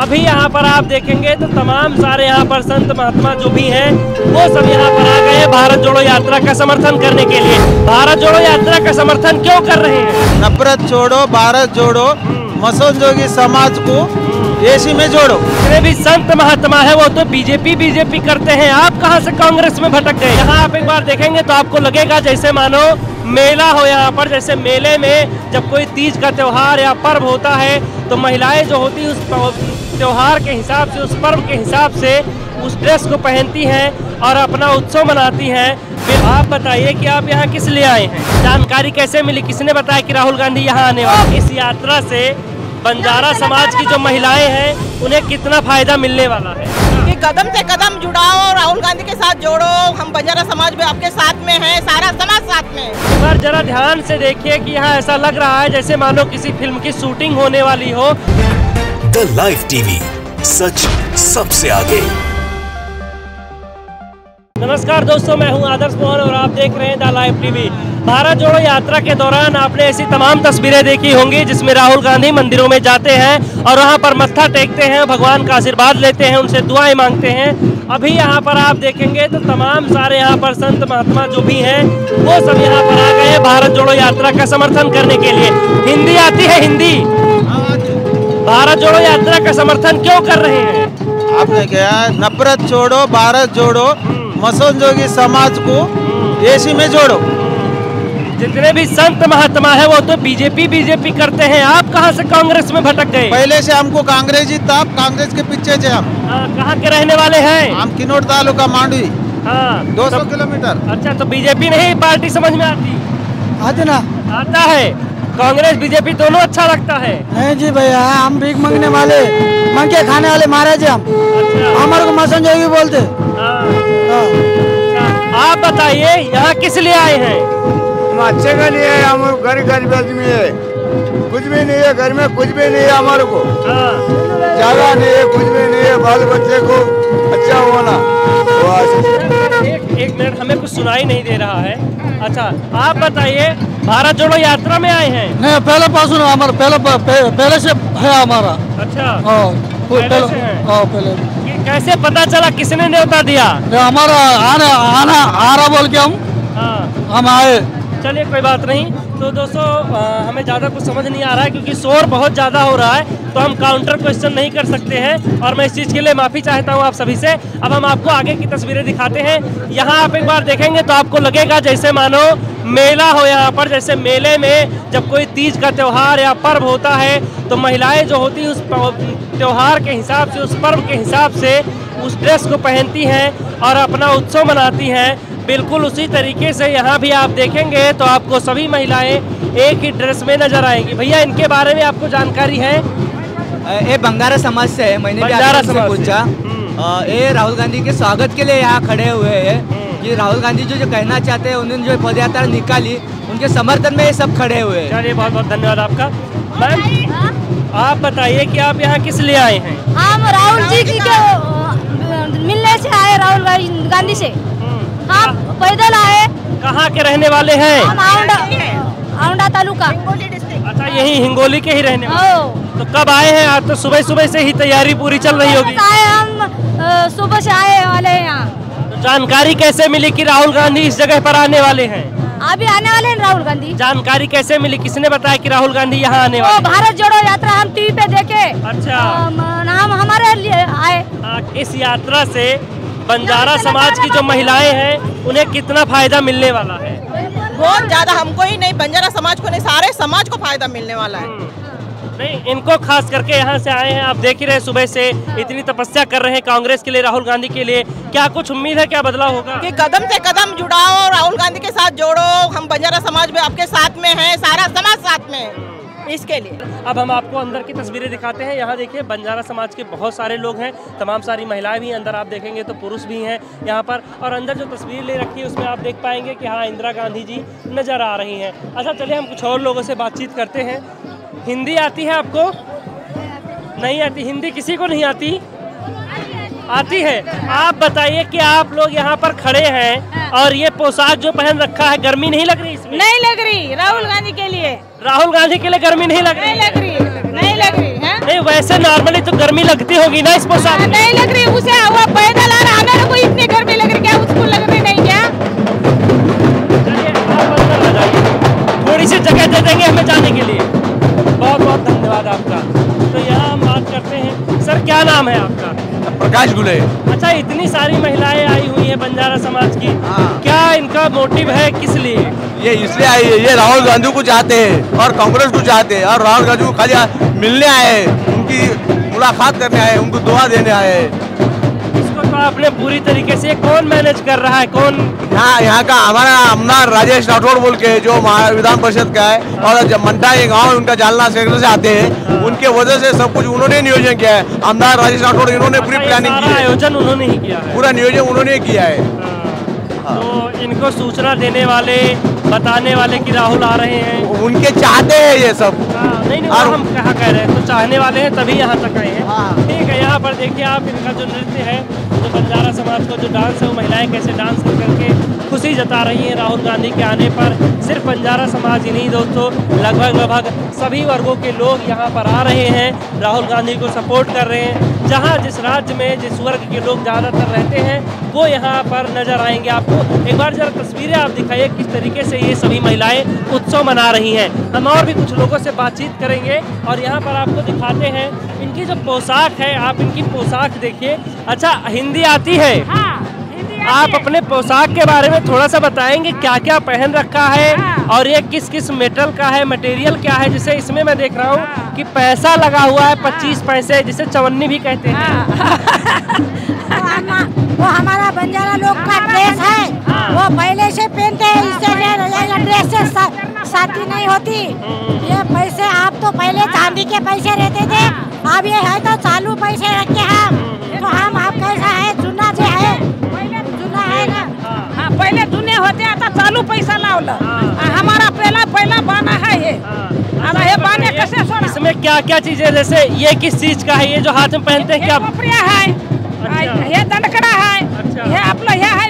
अभी यहाँ पर आप देखेंगे तो तमाम सारे यहाँ पर संत महात्मा जो भी हैं वो सब यहाँ पर आ गए हैं भारत जोड़ो यात्रा का समर्थन करने के लिए। भारत जोड़ो यात्रा का समर्थन क्यों कर रहे हैं? नफरत छोड़ो भारत जोड़ो। मसोन जोगी समाज को एसी में जोड़ो। जितने भी संत महात्मा है वो तो बीजेपी बीजेपी करते हैं। आप कहाँ से कांग्रेस में भटक गए? यहाँ आप एक बार देखेंगे तो आपको लगेगा जैसे मानो मेला हो यहाँ पर जैसे मेले में जब कोई तीज का त्योहार या पर्व होता है तो महिलाएँ जो होती है उस त्योहार के हिसाब से उस पर्व के हिसाब से उस ड्रेस को पहनती हैं और अपना उत्सव मनाती हैं। फिर आप बताइए कि आप यहाँ किस लिए आए हैं? जानकारी कैसे मिली? किसने बताया कि राहुल गांधी यहाँ आने वाले इस यात्रा से बंजारा समाज की जो महिलाएँ हैं उन्हें कितना फ़ायदा मिलने वाला है? कि कदम से कदम जुड़ाओ राहुल गांधी के साथ जोड़ो हम बंजारा समाज में आपके साथ में है सारा समाज साथ में बार जरा ध्यान से देखिए कि यहाँ ऐसा लग रहा है जैसे मानो किसी फ़िल्म की शूटिंग होने वाली हो। द लाइव टीवी सच सबसे आगे। नमस्कार दोस्तों मैं हूँ आदर्श मोहन और आप देख रहे हैं the live TV Bharat Jodo Yatra के दौरान आपने ऐसी तमाम तस्वीरें देखी होंगी जिसमें राहुल गांधी मंदिरों में जाते हैं और वहाँ पर मत्था टेकते हैं भगवान का आशीर्वाद लेते हैं उनसे दुआएँ मांगते हैं। अभी यहाँ पर आप देखेंगे तो तमाम सारे यहाँ पर संत महात्मा जो भी हैं वो सब यहाँ पर आ गए हैं भारत जोड़ो यात्रा का समर्थन करने के लिए। हिंदी आती है हिंदी। भारत जोड़ो यात्रा का समर्थन क्यों कर रहे हैं? आपने क्या नफरत छोड़ो भारत जोड़ो मसोन जोगी समाज को एसी में जोड़ो। जितने भी संत महात्मा है वो तो बीजेपी बीजेपी करते हैं। आप कहाँ से कांग्रेस में भटक गए? पहले से हमको कांग्रेस ही था कांग्रेस के पीछे थे हम। कहाँ के रहने वाले हैं? हम किन्नौर तालुका मांडवी। हाँ 200 तो- किलोमीटर। अच्छा तो बीजेपी नहीं पार्टी समझ में आती। आते ना। आता है। कांग्रेस बीजेपी दोनों अच्छा लगता है। नहीं जी भैया हम भीख मांगने वाले मांग के खाने वाले महाराज हैं हम। अच्छा। हमारे को मसन जोगी बोलते। हाँ, हाँ। आप बताइए यहाँ किस लिए आए हैं? हम अच्छे का लिए है हम घर गरीब आदमी है। कुछ भी नहीं है घर में कुछ भी नहीं है हमारे को। हाँ, जगह नहीं है कुछ भी नहीं है बाल बच्चे को अच्छा होना। एक एक मिनट हमें कुछ सुनाई नहीं दे रहा है। अच्छा आप बताइए भारत जोड़ो यात्रा में आए हैं? नहीं पहले पास हमारा पहले पह- पहले से है हमारा। अच्छा हाँ पहले से है? हाँ पहले। कैसे पता चला किसने न्योता दिया? हमारा आना आना आ रहा बोल के हम हाँ। हम आए। चलिए कोई बात नहीं। तो दोस्तों अ, हमें ज़्यादा कुछ समझ नहीं आ रहा है क्योंकि शोर बहुत ज़्यादा हो रहा है तो हम काउंटर क्वेश्चन नहीं कर सकते हैं। और मैं इस चीज़ के लिए माफ़ी चाहता हूँ आप सभी से। अब हम आपको आगे की तस्वीरें दिखाते हैं। यहाँ आप एक बार देखेंगे तो आपको लगेगा जैसे मानो मेला हो यहाँ पर जैसे मेले में जब कोई तीज का त्यौहार या पर्व होता है तो महिलाएँ जो होती हैं उस त्यौहार के हिसाब से उस पर्व के हिसाब से उस ड्रेस को पहनती हैं और अपना उत्सव मनाती हैं। बिल्कुल उसी तरीके से यहाँ भी आप देखेंगे तो आपको सभी महिलाएँ एक ही ड्रेस में नज़र आएँगी। भैया इनके बारे में आपको जानकारी है? ये बंगारा समाज से है मैंने से समाज पूछा। हम्म। ये राहुल गांधी के स्वागत के लिए यहाँ खड़े हुए हैं। कि राहुल गांधी जो जो कहना चाहते हैं उन्होंने जो पद यात्रा निकाली उनके समर्थन में ये सब खड़े हुए हैं। चलिए बहुत बहुत धन्यवाद आपका। मैम आप बताइए कि आप यहाँ किस लिए आए हैं? हम राहुल जी की मिलने से आए राहुल गांधी से। पैदल आए। कहाँ के रहने वाले हैं? आउंडा तालुका। अच्छा यही हिंगोली के ही रहने वाले तो कब आए हैं? आज तो सुबह सुबह से ही तैयारी पूरी चल रही होगी। आए हम सुबह से आए वाले हैं यहाँ। तो जानकारी कैसे मिली कि राहुल गांधी इस जगह पर आने वाले हैं? अभी आने वाले हैं राहुल गांधी? जानकारी कैसे मिली? किसने बताया कि राहुल गांधी यहाँ आने वाले भारत जोड़ो यात्रा हम टीवी पे देखे। अच्छा। अम, हम हमारे लिए आए। हाँ, इस यात्रा से बंजारा समाज की जो महिलाएँ हैं उन्हें कितना फ़ायदा मिलने वाला है? बहुत ज़्यादा हमको ही नहीं बंजारा समाज को नहीं सारे समाज को फ़ायदा मिलने वाला है। नहीं इनको खास करके यहाँ से आए हैं आप देख ही रहे सुबह से इतनी तपस्या कर रहे हैं कांग्रेस के लिए राहुल गांधी के लिए। क्या कुछ उम्मीद है क्या बदलाव होगा? कि कदम से कदम जुड़ाओ राहुल गांधी के साथ जोड़ो हम बंजारा समाज में आपके साथ में हैं सारा समाज साथ में। है इसके लिए। अब हम आपको अंदर की तस्वीरें दिखाते हैं। यहाँ देखिए बंजारा समाज के बहुत सारे लोग हैं। तमाम सारी महिलाएँ भी अंदर आप देखेंगे तो पुरुष भी हैं यहाँ पर। और अंदर जो तस्वीर ले रखी है उसमें आप देख पाएँगे कि हाँ इंदिरा गांधी जी नज़र आ रही हैं। अच्छा चलिए हम कुछ और लोगों से बातचीत करते हैं। हिंदी आती है आपको? नहीं आती। हिंदी किसी को नहीं आती? आती है। आप बताइए कि आप लोग यहाँ पर खड़े हैं और ये पोशाक जो पहन रखा है गर्मी नहीं लग रही इसमें? नहीं लग रही राहुल गांधी के लिए। राहुल गांधी के लिए गर्मी नहीं लग रही। नहीं लग रही नहीं लग रही है? नहीं वैसे नॉर्मली तो गर्मी लगती होगी ना इस पोशाक नहीं लग रही उसे वो पैदल आ रहा हमें लोग को इतनी गर्मी लग रही क्या उसको लग रही नहीं क्या? चलिए, आप अंदर आ जाइए। थोड़ी सी जगह दे देंगे हमें जाने के लिए। बहुत बहुत धन्यवाद आपका। तो यहाँ हम बात करते हैं। सर क्या नाम है आपका? प्रकाश गुले। अच्छा इतनी सारी महिलाएँ आई हुई हैं बंजारा समाज की। क्या इनका मोटिव है किस लिए? ये इसलिए आई है ये राहुल गांधी को चाहते हैं और कांग्रेस को चाहते हैं और राहुल गांधी को खाली मिलने आए हैं उनकी मुलाकात करने आए हैं उनको दुआ देने आए हैं। आपने पूरी तरीके से कौन मैनेज कर रहा है कौन? यहाँ यहाँ का हमारा अमनार राजेश राठौड़ बोल के जो विधान परिषद का है और जब मंटा के गाँव उनका जालना सेक्टर से आते हैं उनके वजह से सब कुछ उन्होंने नियोजन किया है। अमनार राजेश राठौड़ इन्होंने पूरी अच्छा, प्लानिंग की आयोजन उन्होंने ही किया है। पूरा नियोजन उन्होंने किया है। तो इनको सूचना देने वाले बताने वाले की राहुल आ रहे हैं। उनके चाहते हैं ये सब। हाँ, नहीं नहीं और- हम कहा कह रहे हैं? तो चाहने वाले हैं तभी यहाँ तक आए हैं। ठीक है यहाँ पर देखिए आप इनका जो नृत्य है जो बंजारा समाज का जो डांस है वो महिलाएँ कैसे डांस कर करके खुशी जता रही हैं राहुल गांधी के आने पर। सिर्फ़ बंजारा समाज ही नहीं दोस्तों लगभग लगभग सभी वर्गों के लोग यहाँ पर आ रहे हैं राहुल गांधी को सपोर्ट कर रहे हैं। जहाँ जिस राज्य में जिस वर्ग के लोग ज़्यादातर रहते हैं वो यहाँ पर नज़र आएँगे आपको। एक बार जरा तस्वीरें आप दिखाइए किस तरीके से ये सभी महिलाएँ उत्सव मना रही हैं। हम और भी कुछ लोगों से बातचीत करेंगे और यहाँ पर आपको दिखाते हैं इनकी जो पोशाक है आप इनकी पोशाक देखिए। अच्छा हिंदी आती है। आप अपने पोशाक के बारे में थोड़ा सा बताएँगे क्या क्या पहन रखा है और ये किस किस मेटल का है मटेरियल क्या है जिसे इसमें मैं देख रहा हूँ कि पैसा लगा हुआ है पच्चीस पैसे जिसे चवन्नी भी कहते हैं। वो हमारा बंजारा लोग का ड्रेस है। वो पहले से पहनते हैं इससे ये- ये ड्रेस से शादी नहीं होती। ये पैसे आप तो पहले चांदी के पैसे रहते थे। अब ये है तो चालू पैसे रखे हम तो हम आप कैसा है? चुना जो है। चुना है ना? हाँ। पहले दुने होते आता चालू पैसा लावलं हमारा पहला पहला बाना है ये। हे। इसमें क्या क्या चीज़ें जैसे ये किस चीज़ का है? ये जो हाथ में पहनते हैं हे क्या? आ, अच्छा. दंडकडा आहे अच्छा. हे आपलं हे आहे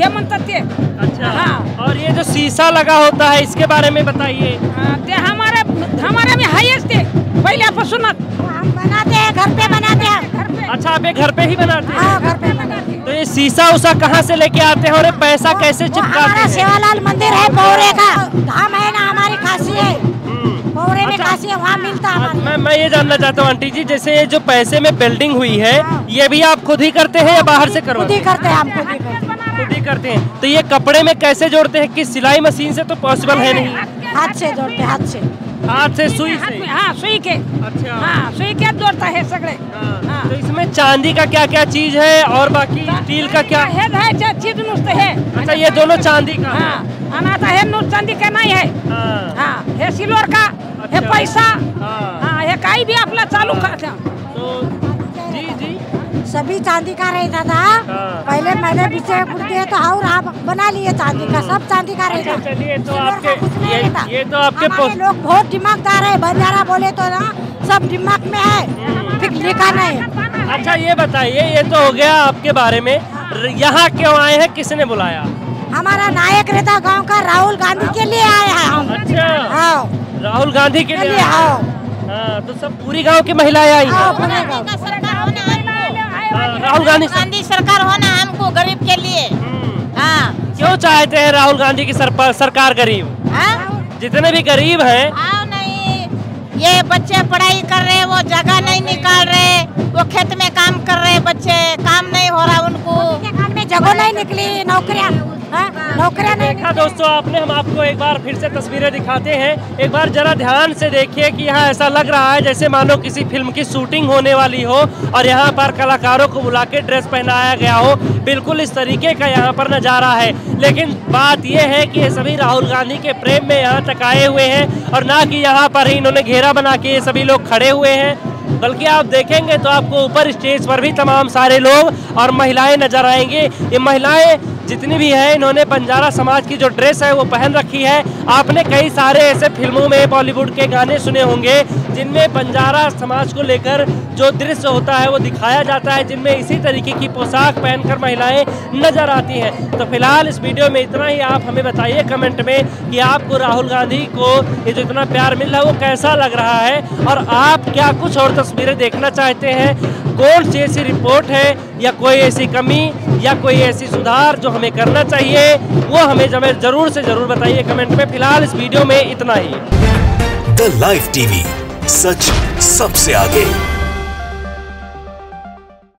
हे म्हणतात ते अच्छा हाँ. और ये जो शीशा लगा होता है इसके बारे में बताइए। आ, ते हमारे हमारे में आहेच ते पहिल्यापासूनच वो हम बनाते हैं घर पे बनाते हैं। घर पे। अच्छा आप ये घर पे ही बनाते हैं? हाँ घर पे बनाते हैं। तो ये शीशा उसा कहाँ से लेके आते हैं और ये पैसा कैसे वो चिपकाते हमारा हैं? सेवालाल मंदिर है पौरे का। धाम है ना हमारी खासी है। पौरे में अच्छा। वहाँ मिलता है मैं मैं ये जानना चाहता हूँ आंटी जी जैसे ये जो पैसे में बिल्डिंग हुई है ये भी आप खुद ही करते हैं या बाहर से खुद ही करते हैं हम खुद ही करते हैं। खुद ही करते हैं। तो ये कपड़े में कैसे जोड़ते हैं? कि सिलाई मशीन से तो पॉसिबल है नहीं। हाथ से जोड़ते हाथ से। हाथ से सुई में- हाँ सुई के। अच्छा। हाँ सुई के दौड़ता है सगड़े। हाँ। तो इसमें चांदी का क्या क्या चीज़ है और बाकी स्टील का क्या? है चीज़ नुस्ते है। अच्छा ये दोनों चांदी का है। हाँ आणि है हे नुस चांदी का नहीं है। हाँ। हाँ हे सिल्वर का है अच्छा. पैसा। हाँ. हाँ हे भी अपना चालू करते हैं। तो जी जी सभी चांदी का रहता था। हाँ। पहले मैंने पीछे कुर्ते तो और आप बना लिए चांदी का सब चांदी का रहता। अच्छा, चलिए, तो का आपके- ये- ये तो आपके लोग बहुत दिमागदार है बंजारा बोले तो ना सब दिमाग में है फिर लिखा नहीं। अच्छा ये बताइए ये तो हो गया आपके बारे में। यहाँ क्यों आए हैं? किसने बुलाया? हमारा नायक रहता गाँव का राहुल गांधी के लिए आए हैं हम। अच्छा। हाँ। राहुल गांधी के लिए लिए हाँ? हाँ। तो सब पूरी गाँव की महिलाएँ आई हाँ, हैं हाँ, राहुल गांधी गांधी सरकार होना हमको गरीब के लिए। हम्म। हाँ। क्यों चाहते हैं राहुल गांधी की सरकार गरीब? हाँ? जितने भी गरीब है। नहीं। ये बच्चे पढ़ाई कर रहे हैं वो जगह नहीं निकाल रहे। जगह नहीं निकली नौकरियाँ हाँ, नौकरियाँ नहीं देखा दोस्तों आपने हम आपको एक बार फिर से तस्वीरें दिखाते हैं। एक बार जरा ध्यान से देखिए कि यहाँ ऐसा लग रहा है जैसे मानो किसी फ़िल्म की शूटिंग होने वाली हो और यहाँ पर कलाकारों को बुला के ड्रेस पहनाया गया हो। बिल्कुल इस तरीके का यहाँ पर नज़ारा है। लेकिन बात यह है कि ये सभी राहुल गांधी के प्रेम में यहाँ तक आए हुए हैं और ना कि यहाँ पर ही इन्होंने घेरा बना के ये सभी लोग खड़े हुए हैं। बल्कि आप देखेंगे तो आपको ऊपर स्टेज पर भी तमाम सारे लोग और महिलाएँ नज़र आएँगी। ये महिलाएँ जितनी भी है, इन्होंने बंजारा समाज की जो ड्रेस है वो पहन रखी है। आपने कई सारे ऐसे फ़िल्मों में बॉलीवुड के गाने सुने होंगे, जिनमें बंजारा समाज को लेकर जो दृश्य होता है वो दिखाया जाता है, जिनमें इसी तरीके की पोशाक पहनकर महिलाएँ नज़र आती हैं। तो फ़िलहाल इस वीडियो में इतना ही। आप हमें बताइए कमेंट में कि आपको राहुल गांधी को ये जो इतना प्यार मिल रहा है, वो कैसा लग रहा है? और आप क्या कुछ और तस्वीरें देखना चाहते हैं? कौन सी ऐसी रिपोर्ट है या कोई ऐसी कमी? या कोई ऐसी सुधार जो हमें करना चाहिए, वो हमें जमें ज़रूर से ज़रूर बताइए कमेंट में। फ़िलहाल इस वीडियो में इतना ही। द लाइव टीवी सच सबसे आगे।